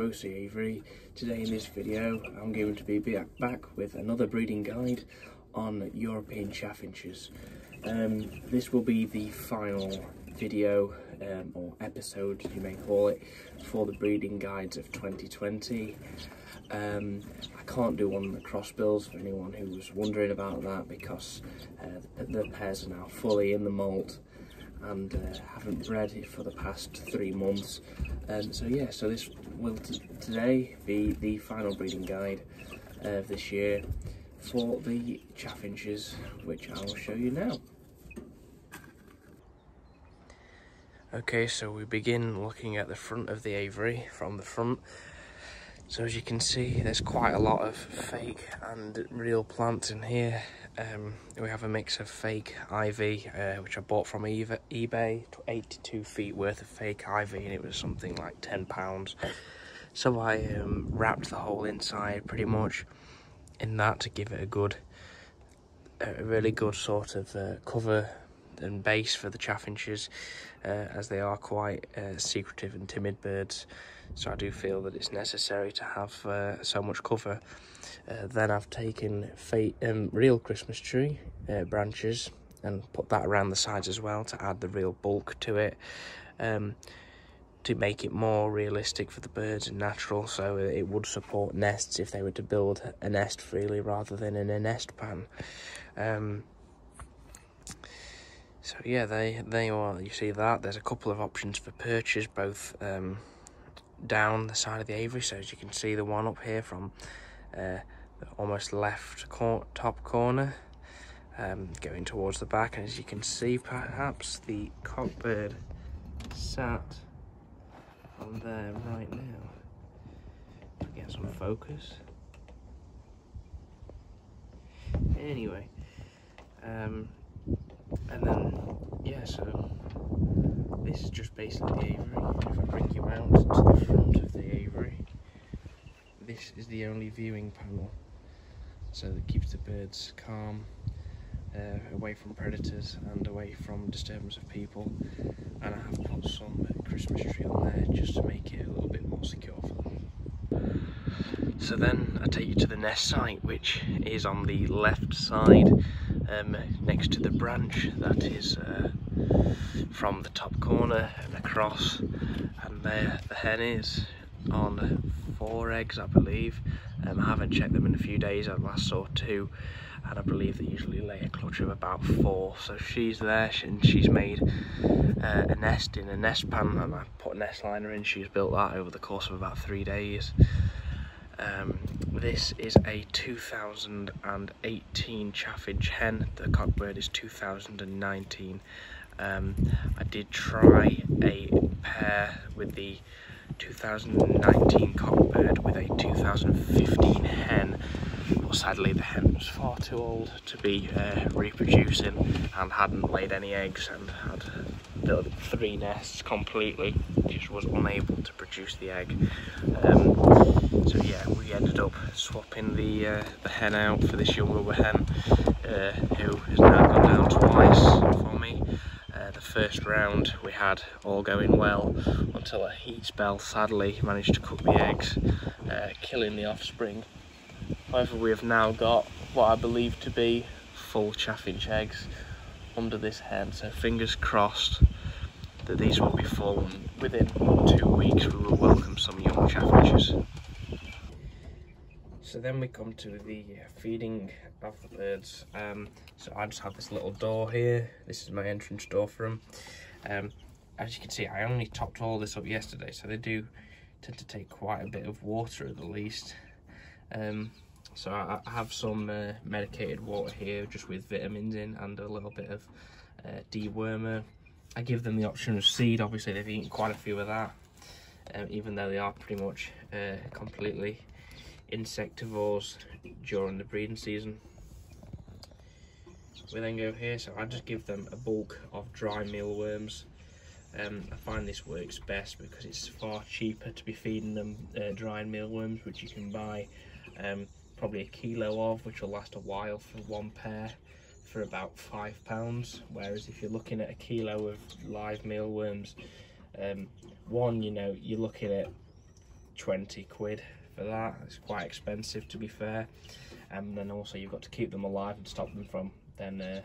To OC Today in this video I'm going to be back with another breeding guide on European chaffinches. Um, this will be the final video um, or episode you may call it for the breeding guides of 2020. Um, I can't do one on the crossbills for anyone who was wondering about that because uh, the, pairs are now fully in the molt and uh, haven't bred it for the past three months. Um, so yeah, so this will today be the final breeding guide of this year for the chaffinches, which I will show you now. Okay, so we begin looking at the front of the aviary from the front. So as you can see, there's quite a lot of fake and real plants in here. Um, we have a mix of fake ivy, uh, which I bought from eBay, 82 feet worth of fake ivy, and it was something like £10. So I um, wrapped the whole inside pretty much in that to give it a good, a really good sort of uh, cover and base for the chaffinches, uh, as they are quite uh, secretive and timid birds. So I do feel that it's necessary to have uh, so much cover. Uh, then I've taken um, real Christmas tree uh, branches and put that around the sides as well to add the real bulk to it. Um, to make it more realistic for the birds and natural so it would support nests if they were to build a nest freely rather than in a nest pan um, so yeah, they they are. You see that there's a couple of options for purchase, both um, down the side of the aviary. So as you can see, the one up here from uh, the almost left cor top corner, um, going towards the back, and as you can see, perhaps the cockbird sat on there right now. Get some focus. Anyway, um, and then yeah so this is just basically the aviary if I bring you out to the front of the aviary this is the only viewing panel. So that keeps the birds calm uh, away from predators and away from disturbance of people. And I have put some Christmas tree on there just to make it a little bit more secure for them. So then I take you to the nest site which is on the left side um, next to the branch that is uh, from the top corner and across. And there the hen is on four eggs I believe. Um, I haven't checked them in a few days. I last saw two and I believe they usually lay a clutch of about four. So she's there and she's made uh, a nest in a nest pan and I put a nest liner in. She's built that over the course of about three days. Um, this is a 2018 chaffinch hen. The cockbird is 2019. Um, I did try a pair with the 2019 cockbird with a 2015 hen but sadly the hen was far too old to be uh, reproducing and hadn't laid any eggs and had built three nests completely just was unable to produce the egg. Um, so yeah we ended up swapping the uh, the hen out for this younger hen uh, who has now gone down twice for me uh, the first round we had all going well until a heat spell sadly managed to cook the eggs uh, killing the offspring However, we have now got what I believe to be full chaffinch eggs under this hen. So fingers crossed that these will be full and within two weeks we will welcome some young chaffinches. So then we come to the feeding of the birds. Um, so I just have this little door here. This is my entrance door for them. Um, as you can see, I only topped all this up yesterday, so they do tend to take quite a bit of water at the least. Um, so I, have some uh, medicated water here just with vitamins in and a little bit of uh, dewormer. I give them the option of seed, obviously they've eaten quite a few of that, um, even though they are pretty much uh, completely insectivores during the breeding season. We then go here, so I just give them a bulk of dry mealworms. Um, I find this works best because it's far cheaper to be feeding them uh, dry mealworms, which you can buy um, probably a kilo of, which will last a while for one pair for about five pounds. Whereas if you're looking at a kilo of live mealworms, Um, one, you know, you're looking at 20 quid for that. It's quite expensive to be fair. And then also you've got to keep them alive and stop them from then uh,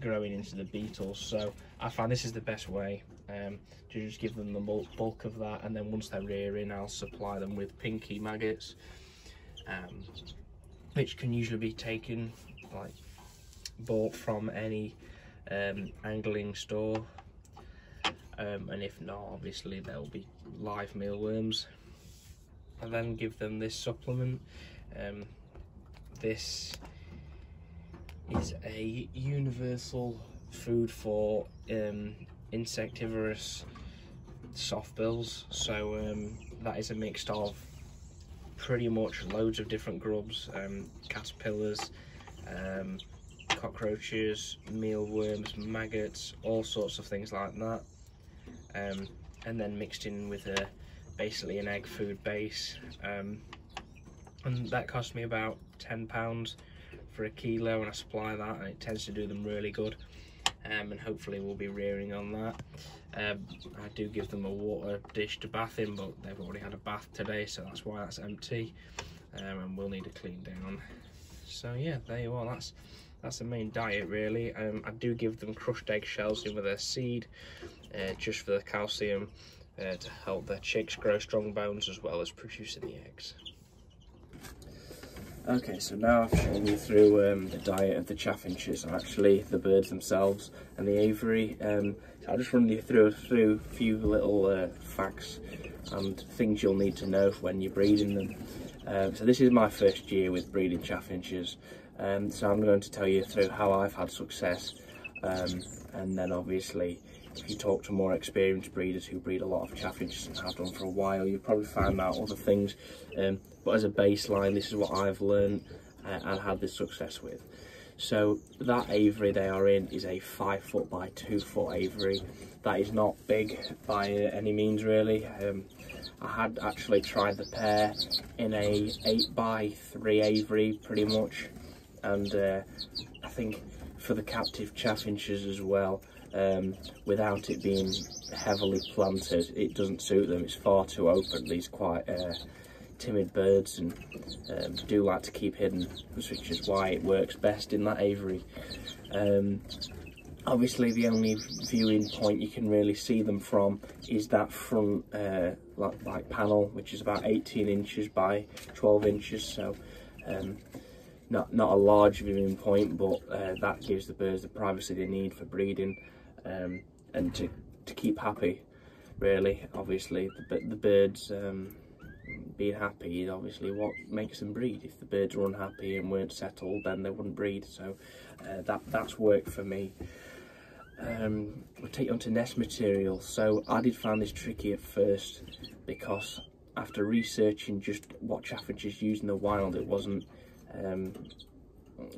growing into the beetles. So I find this is the best way um, to just give them the bulk of that. And then once they're rearing, I'll supply them with pinky maggots, um, which can usually be taken like bought from any um, angling store um, and if not obviously there'll be live mealworms and then give them this supplement um, this is a universal food for um, insectivorous softbills so um, that is a mix of pretty much loads of different grubs um, caterpillars um, cockroaches, mealworms, maggots, all sorts of things like that. Um, and then mixed in with a basically an egg food base. Um, and that cost me about £10 for a kilo and I supply that and it tends to do them really good. Um, and hopefully we'll be rearing on that. Um, I do give them a water dish to bath in, but they've already had a bath today, so that's why that's empty. Um, and we'll need to clean down. So yeah, there you are. That's that's the main diet really. Um, I do give them crushed eggshells in with their seed, uh, just for the calcium uh, to help their chicks grow strong bones as well as producing the eggs. Okay, so now I've shown you through um, the diet of the chaffinches, actually the birds themselves and the aviary. Um, I'll just run you through, through a few little uh, facts and things you'll need to know when you're breeding them. Um, so this is my first year with breeding chaffinches. Um, so I'm going to tell you through how I've had success um, and then obviously if you talk to more experienced breeders who breed a lot of chaffinches and have done for a while you'll probably find out other things um, but as a baseline this is what I've learned uh, and had this success with. So that aviary they are in is a five foot by two foot aviary. That is not big by any means really. Um, I had actually tried the pair in a eight by three aviary pretty much and uh, I think for the captive chaffinches as well, um, without it being heavily planted, it doesn't suit them. It's far too open. These quite uh, timid birds and um, do like to keep hidden, which is why it works best in that aviary. Um, obviously, the only viewing point you can really see them from is that front uh, like, like, panel, which is about 18 inches by 12 inches. So um, not not a large viewing point, but uh, that gives the birds the privacy they need for breeding um, and to, to keep happy. Really, obviously, the, the birds um, being happy is obviously what makes them breed. If the birds were unhappy and weren't settled, then they wouldn't breed. So uh, that that's worked for me. Um, we'll take on to nest material. So I did find this tricky at first because after researching just what chaffinches use in the wild, it wasn't um,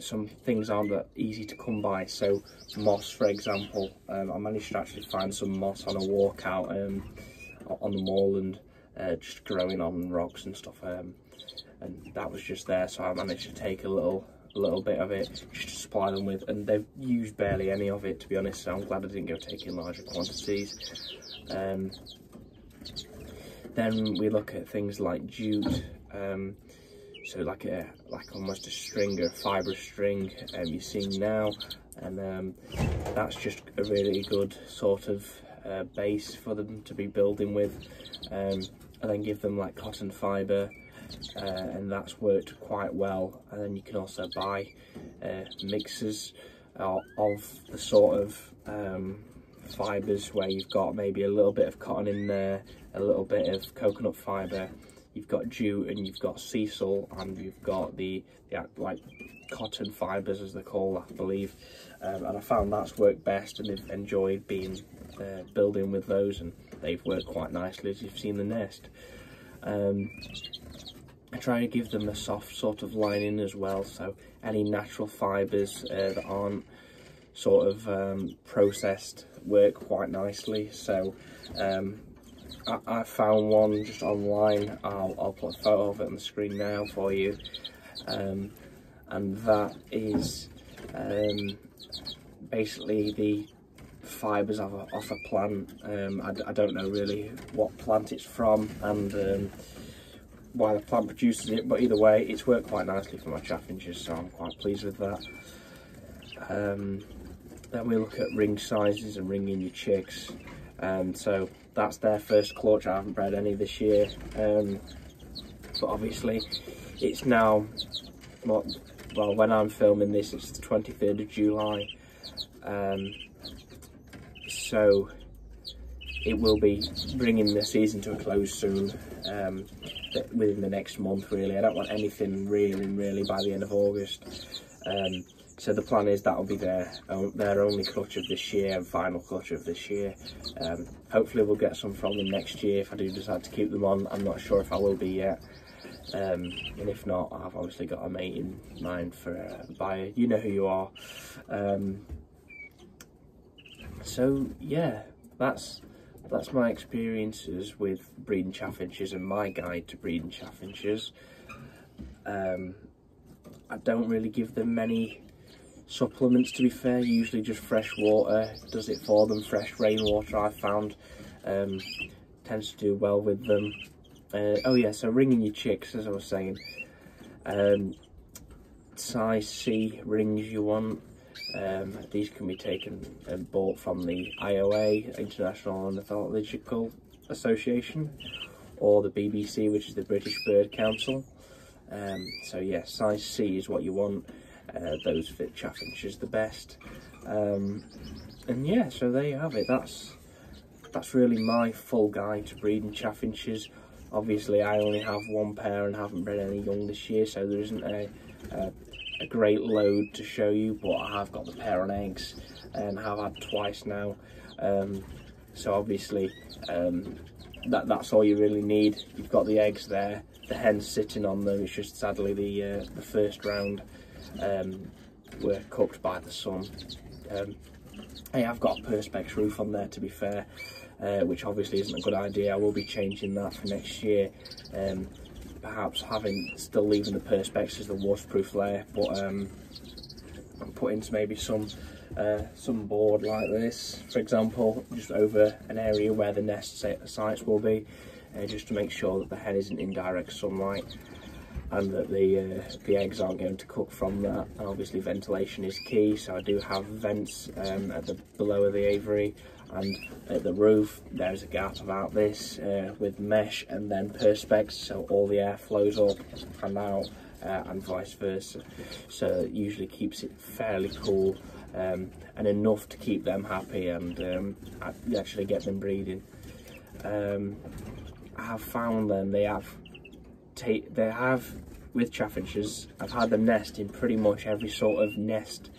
some things aren't that easy to come by. So moss for example um, I managed to actually find some moss on a walk out um, on the moorland uh, just growing on rocks and stuff um, and that was just there. So I managed to take a little a little bit of it just to supply them with and they've used barely any of it to be honest so I'm glad I didn't go taking larger quantities. Um, then we look at things like jute um, so like a like almost a string a fibrous string um, you're seeing now. And um, that's just a really good sort of uh, base for them to be building with. Um, and then give them like cotton fibre uh, and that's worked quite well. And then you can also buy uh, mixes of the sort of um, fibres where you've got maybe a little bit of cotton in there a little bit of coconut fibre you've got jute and you've got sisal and you've got the, the like cotton fibres as they call I believe um, and I found that's worked best and they've enjoyed being uh, building with those and they've worked quite nicely as you've seen the nest. Um, I try to give them a soft sort of lining as well so any natural fibres uh, that aren't sort of um, processed work quite nicely so um, I, found one just online. I'll, I'll put a photo of it on the screen now for you. Um, and that is um, basically the fibres of a, off a plant. Um, I, I, don't know really what plant it's from and um, why the plant produces it, but either way, it's worked quite nicely for my chaffinches, so I'm quite pleased with that. Um, then we look at ring sizes and ringing your chicks. Um, so that's their first clutch. I haven't bred any this year, um, but obviously it's now. Well, when I'm filming this, it's the 23rd of July. Um, so it will be bringing the season to a close soon um, within the next month really I don't want anything really really by the end of August um, so the plan is that'll be their their only clutch of this year final clutch of this year. Um, hopefully we'll get some from them next year if I do decide to keep them on. I'm not sure if I will be yet. Um, and if not I've obviously got a mate in mind for a buyer. You know who you are. Um, so yeah that's that's my experiences with breeding chaffinches and my guide to breeding chaffinches. Um, I don't really give them many supplements to be fair usually just fresh water does it for them fresh rainwater I've found um, tends to do well with them uh, oh yeah so ringing your chicks as I was saying um, size C rings you want um, these can be taken and bought from the IOA, International Ornithological Association, or the BBC, which is the British Bird Council. Um, so yeah, size C is what you want. Uh, those fit chaffinches the best. Um, and yeah, so there you have it. That's that's really my full guide to breeding chaffinches. Obviously, I only have one pair and haven't bred any young this year, so there isn't a, a a great load to show you, but I have got the pair on eggs and have had twice now. Um, so obviously um, that that's all you really need. You've got the eggs there, the hens sitting on them. It's just sadly the uh, the first round um, were cooked by the sun. Um, I have got a perspex roof on there to be fair, uh, which obviously isn't a good idea. I will be changing that for next year. Um, perhaps having still leaving the perspex as the waterproof layer, but um, I'm putting maybe some uh, some board like this, for example, just over an area where the nest sites will be, uh, just to make sure that the hen isn't in direct sunlight and that the uh, the eggs aren't going to cook from that. And obviously ventilation is key, so I do have vents um, at the below of the aviary and at the roof. There's a gap about this uh, with mesh and then perspex so all the air flows up and out uh, and vice versa. So it usually keeps it fairly cool um, and enough to keep them happy and um, actually get them breeding um, I have found them they have they have with chaffinches I've had them nest in pretty much every sort of nest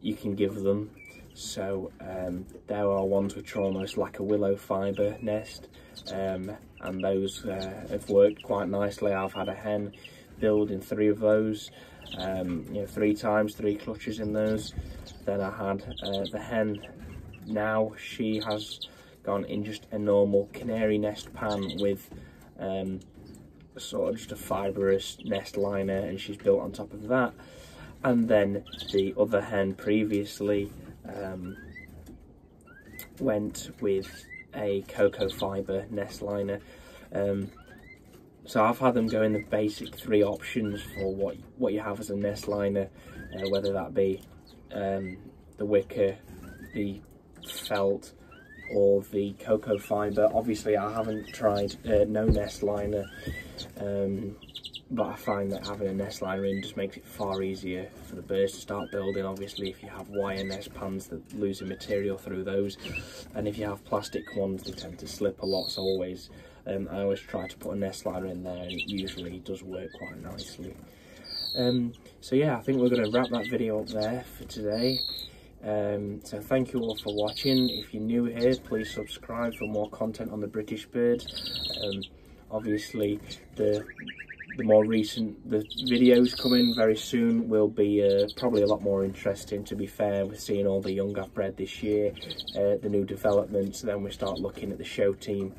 you can give them so um, there are ones which are almost like a willow fibre nest um, and those uh, have worked quite nicely. I've had a hen build in three of those, um, you know, three times, three clutches in those. Then I had uh, the hen, now she has gone in just a normal canary nest pan with um, sort of just a fibrous nest liner and she's built on top of that. And then the other hen previously um, went with a cocoa fibre nest liner. Um, so I've had them go in the basic three options for what what you have as a nest liner, uh, whether that be um, the wicker, the felt, or the cocoa fibre. Obviously, I haven't tried uh, no nest liner. Um, but I find that having a nest liner in just makes it far easier for the birds to start building. Obviously, if you have wire nest pans that losing material through those, and if you have plastic ones, they tend to slip a lot. So always, um, I always try to put a nest liner in there, and it usually does work quite nicely. Um, so yeah, I think we're going to wrap that video up there for today. Um, so thank you all for watching. If you're new here, please subscribe for more content on the British bird. Um, obviously, the the more recent the videos coming very soon will be uh, probably a lot more interesting to be fair with seeing all the young I've bred this year uh, the new developments then we start looking at the show team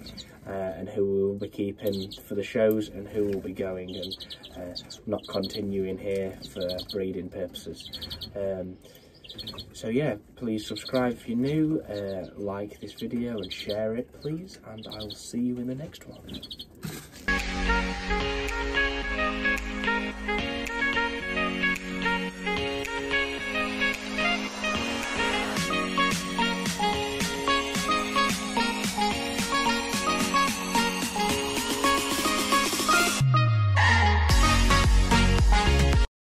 uh, and who we will be keeping for the shows and who will be going and uh, not continuing here for breeding purposes um, so yeah please subscribe if you're new uh, like this video and share it please and i will see you in the next one.